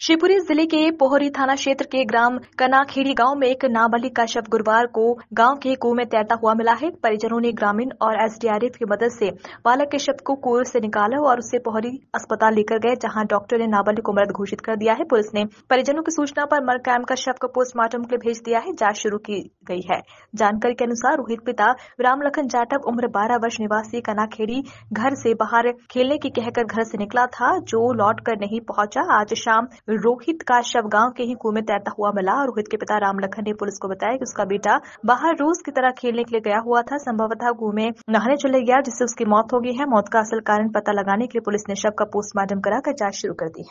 शिवपुरी ज़िले के पोहरी थाना क्षेत्र के ग्राम कनाखेड़ी गाँव में एक नाबालिग का शव गुरुवार को गाँव के कुएँ में तैरता हुआ मिला है। परिजनों ने ग्रामीण और एसडीआरएफ की मदद से बालक के शव को कुएँ से निकाला और उसे पोहरी अस्पताल लेकर गए, जहाँ डॉक्टर ने नाबालिग को मृत घोषित कर दिया है। पुलिस ने परिजनों की सूचना पर मरकाम का शव को पोस्टमार्टम के लिए भेज दिया है। जाँच शुरू की गई है। जानकारी के अनुसार रोहित पिता राम लखन जाटव, उम्र बारह वर्ष, निवासी कनाखेड़ी घर से बाहर खेलने की कहकर घर से निकला था, जो लौट कर नहीं पहुँचा। आज शाम रोहित का शव गाँव के ही कुएँ में तैरता हुआ मिला रोहित के पिता राम लखन ने पुलिस को बताया कि उसका बेटा बाहर रोज की तरह खेलने के लिए गया हुआ था। संभवतः कुएँ में नहाने चले गया, जिससे उसकी मौत हो गई है। मौत का असल कारण पता लगाने के लिए पुलिस ने शव का पोस्टमार्टम कराकर जाँच शुरू कर दी है।